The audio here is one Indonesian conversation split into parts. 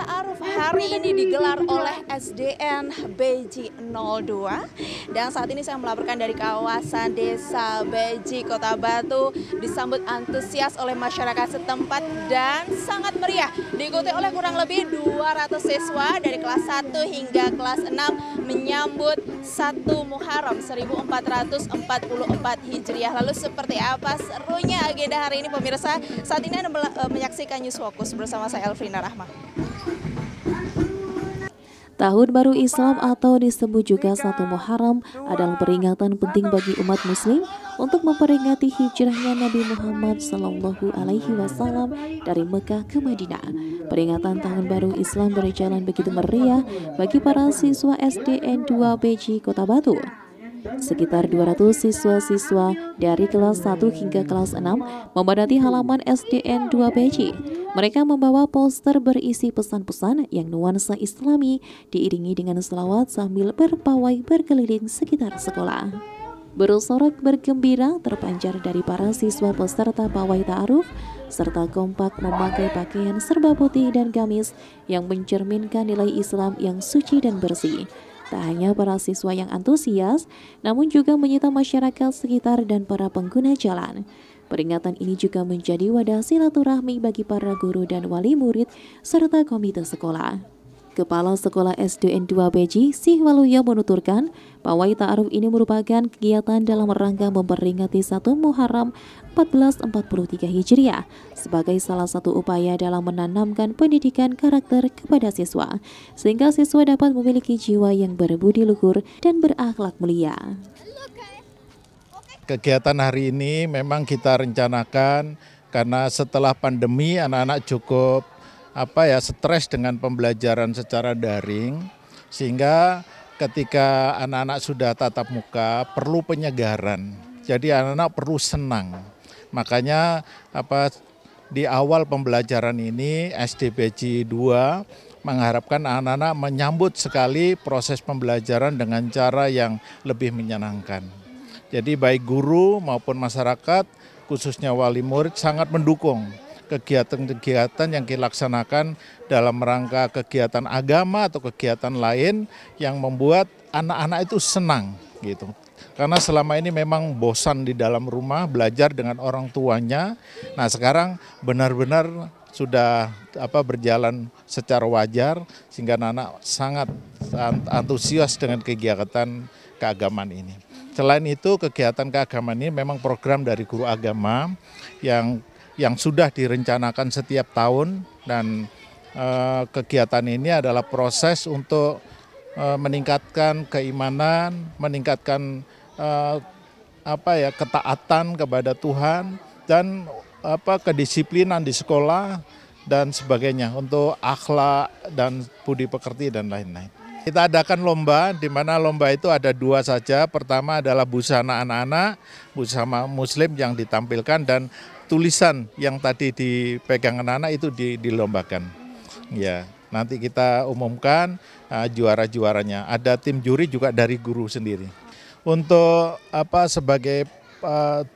Ta'aruf hari ini digelar oleh SDN Beji 02 dan saat ini saya melaporkan dari kawasan Desa Beji Kota Batu disambut antusias oleh masyarakat setempat dan sangat meriah diikuti oleh kurang lebih 200 siswa dari kelas 1 hingga kelas 6 menyambut 1 Muharram 1444 Hijriah. Lalu seperti apa serunya agenda hari ini pemirsa? Saat ini Anda menyaksikan News Focus bersama saya Elvina Rahma. Tahun Baru Islam atau disebut juga satu Muharram adalah peringatan penting bagi umat Muslim untuk memperingati hijrahnya Nabi Muhammad Sallallahu Alaihi Wasallam dari Mekah ke Madinah. Peringatan Tahun Baru Islam berjalan begitu meriah bagi para siswa SDN 2 BJ Kota Batu. Sekitar 200 siswa-siswa dari kelas 1 hingga kelas 6 memadati halaman SDN 2 BJ. Mereka membawa poster berisi pesan-pesan yang nuansa islami diiringi dengan selawat sambil berpawai berkeliling sekitar sekolah. Bersorak bergembira terpancar dari para siswa peserta pawai ta'aruf serta kompak memakai pakaian serba putih dan gamis yang mencerminkan nilai Islam yang suci dan bersih. Tak hanya para siswa yang antusias, namun juga menyita masyarakat sekitar dan para pengguna jalan. Peringatan ini juga menjadi wadah silaturahmi bagi para guru dan wali murid serta komite sekolah. Kepala Sekolah SDN 2 Beji, Sihwaluyo menuturkan, pawai ta'aruf ini merupakan kegiatan dalam rangka memperingati 1 Muharram 1443 Hijriah sebagai salah satu upaya dalam menanamkan pendidikan karakter kepada siswa, sehingga siswa dapat memiliki jiwa yang berbudi luhur dan berakhlak mulia. Kegiatan hari ini memang kita rencanakan karena setelah pandemi anak-anak cukup apa ya stres dengan pembelajaran secara daring sehingga ketika anak-anak sudah tatap muka perlu penyegaran. Jadi anak-anak perlu senang. Makanya apa di awal pembelajaran ini SDPJ 2 mengharapkan anak-anak menyambut sekali proses pembelajaran dengan cara yang lebih menyenangkan. Jadi baik guru maupun masyarakat khususnya wali murid sangat mendukung kegiatan-kegiatan yang dilaksanakan dalam rangka kegiatan agama atau kegiatan lain yang membuat anak-anak itu senang gitu. Karena selama ini memang bosan di dalam rumah belajar dengan orang tuanya. Nah, sekarang benar-benar sudah apa berjalan secara wajar sehingga anak-anak sangat antusias dengan kegiatan keagamaan ini. Selain itu kegiatan keagamaan ini memang program dari guru agama yang yang sudah direncanakan setiap tahun dan eh, kegiatan ini adalah proses untuk eh, meningkatkan keimanan, meningkatkan eh, apa ya ketaatan kepada Tuhan dan apa kedisiplinan di sekolah dan sebagainya untuk akhlak dan budi pekerti dan lain-lain. Kita adakan lomba, di mana lomba itu ada dua saja. Pertama adalah busana anak-anak, busana muslim yang ditampilkan dan tulisan yang tadi dipegang anak-anak itu dilombakan. Ya, nanti kita umumkan uh, juara-juaranya. Ada tim juri juga dari guru sendiri. Untuk apa sebagai uh,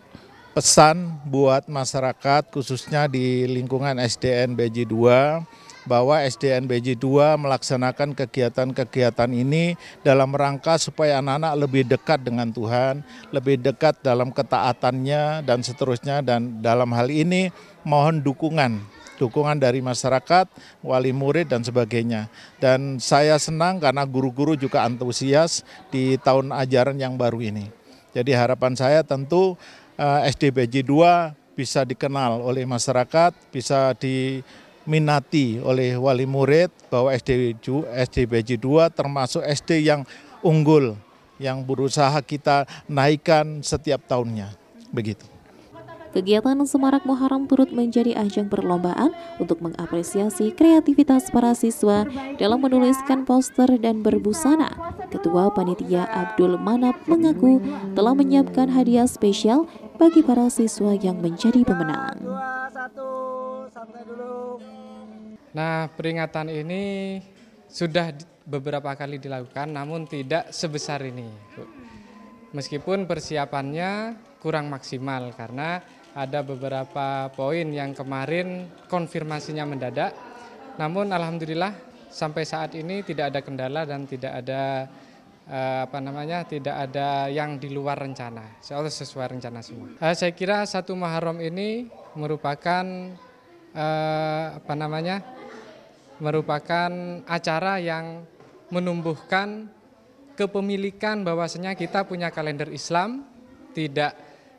pesan buat masyarakat khususnya di lingkungan SDN BJ 2 bahwa SDN BJ 2 melaksanakan kegiatan-kegiatan ini dalam rangka supaya anak-anak lebih dekat dengan Tuhan, lebih dekat dalam ketaatannya dan seterusnya dan dalam hal ini mohon dukungan dukungan dari masyarakat, wali murid dan sebagainya. Dan saya senang karena guru-guru juga antusias di tahun ajaran yang baru ini. Jadi harapan saya tentu SDBJ 2 bisa dikenal oleh masyarakat, bisa di minati oleh wali murid bahwa SD SDBJ 2 termasuk SD yang unggul yang berusaha kita naikkan setiap tahunnya. Begitu. Kegiatan Semarak Muharram turut menjadi ajang perlombaan untuk mengapresiasi kreativitas para siswa dalam menuliskan poster dan berbusana. Ketua Panitia Abdul Manap mengaku telah menyiapkan hadiah spesial bagi para siswa yang menjadi pemenang. Nah, peringatan ini sudah beberapa kali dilakukan, namun tidak sebesar ini. Meskipun persiapannya kurang maksimal karena ada beberapa poin yang kemarin konfirmasinya mendadak Namun alhamdulillah sampai saat ini tidak ada kendala dan tidak ada eh, apa namanya tidak ada yang di luar rencana. Seolah sesuai rencana semua. Eh, saya kira satu Muharram ini merupakan eh, apa namanya merupakan acara yang menumbuhkan kepemilikan bahwasanya kita punya kalender Islam tidak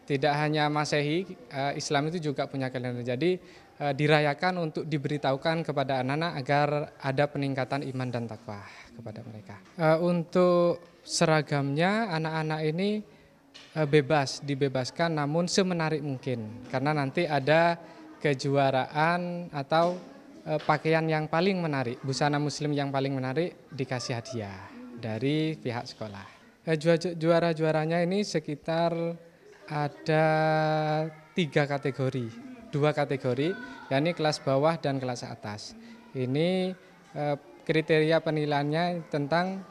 tidak hanya Masehi eh, Islam itu juga punya kalender jadi dirayakan untuk diberitahukan kepada anak-anak agar ada peningkatan iman dan takwa kepada mereka. Eh, untuk seragamnya anak-anak ini eh, bebas dibebaskan namun semenarik mungkin. Karena nanti ada kejuaraan atau eh, pakaian yang paling menarik busana muslim yang paling menarik dikasih hadiah dari pihak sekolah. Eh, jua- Juara-juaranya ini sekitar ada tiga kategori, dua kategori, yakni kelas bawah dan kelas atas. Ini eh, kriteria penilaiannya tentang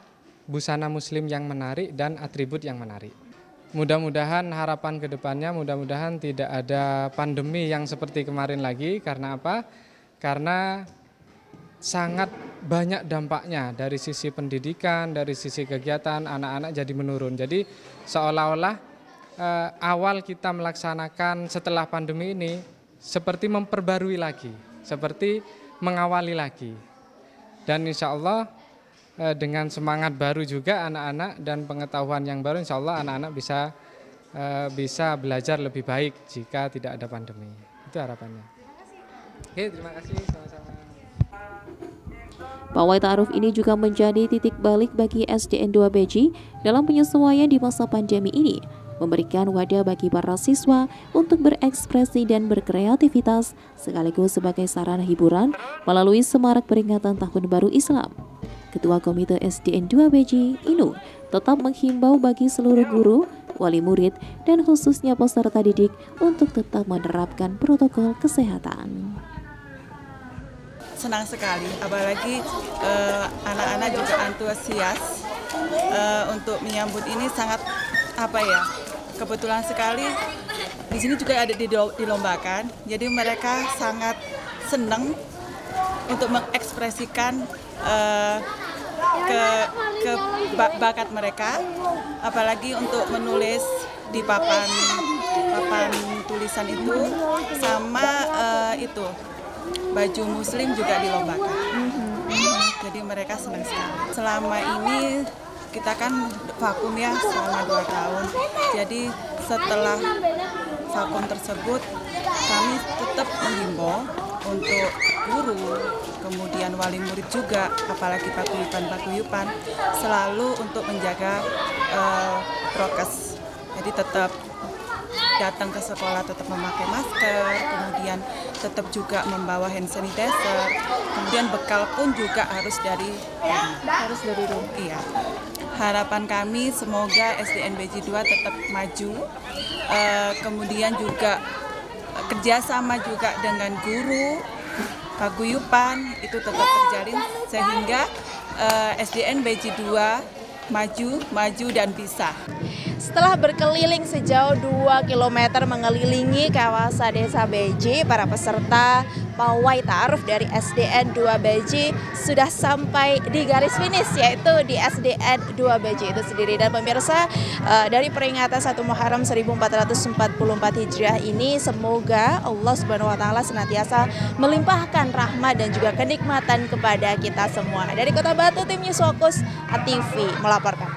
busana muslim yang menarik dan atribut yang menarik. Mudah-mudahan harapan ke depannya, mudah-mudahan tidak ada pandemi yang seperti kemarin lagi. Karena apa? Karena sangat banyak dampaknya dari sisi pendidikan, dari sisi kegiatan anak-anak jadi menurun. Jadi seolah-olah eh, awal kita melaksanakan setelah pandemi ini seperti memperbarui lagi, seperti mengawali lagi. Dan insya Allah eh, dengan semangat baru juga anak-anak dan pengetahuan yang baru, insya Allah anak-anak bisa eh, bisa belajar lebih baik jika tidak ada pandemi. Itu harapannya. Oke, terima kasih. Sama-sama. Pawai Ta'aruf ini juga menjadi titik balik bagi SDN 2 Beji dalam penyesuaian di masa pandemi ini, memberikan wadah bagi para siswa untuk berekspresi dan berkreativitas sekaligus sebagai sarana hiburan melalui semarak peringatan Tahun Baru Islam. Ketua Komite SDN 2 Beji, Inu, tetap menghimbau bagi seluruh guru, wali murid, dan khususnya peserta didik untuk tetap menerapkan protokol kesehatan. senang sekali apalagi eh, anak-anak juga antusias eh, untuk menyambut ini sangat apa ya kebetulan sekali di sini juga ada dilombakan jadi mereka sangat senang untuk mengekspresikan eh, ke ke ba- bakat mereka apalagi untuk menulis di papan papan tulisan itu sama eh, itu baju muslim juga dilombakan. Jadi mereka senang sekali. Selama ini kita kan vakum ya selama dua tahun. Jadi setelah vakum tersebut kami tetap menghimbau untuk guru, kemudian wali murid juga, apalagi paguyuban-paguyuban, selalu untuk menjaga eh, prokes. Jadi tetap datang ke sekolah tetap memakai masker, kemudian tetap juga membawa hand sanitizer, kemudian bekal pun juga harus dari rumah. Harus dari rumah. Iya. Harapan kami semoga SDN BJ 2 tetap maju, eh, kemudian juga kerjasama juga dengan guru, paguyuban itu tetap terjalin sehingga eh, SDN BJ 2 maju, maju dan bisa. Setelah berkeliling sejauh 2 km mengelilingi kawasan Desa Beji, para peserta pawai ta'aruf dari SDN 2 Beji sudah sampai di garis finish yaitu di SDN 2 Beji itu sendiri dan pemirsa eh, dari peringatan 1 Muharram 1444 Hijriah ini semoga Allah Subhanahu wa taala senantiasa melimpahkan rahmat dan juga kenikmatan kepada kita semua. Dari Kota Batu tim News Focus ATV melaporkan.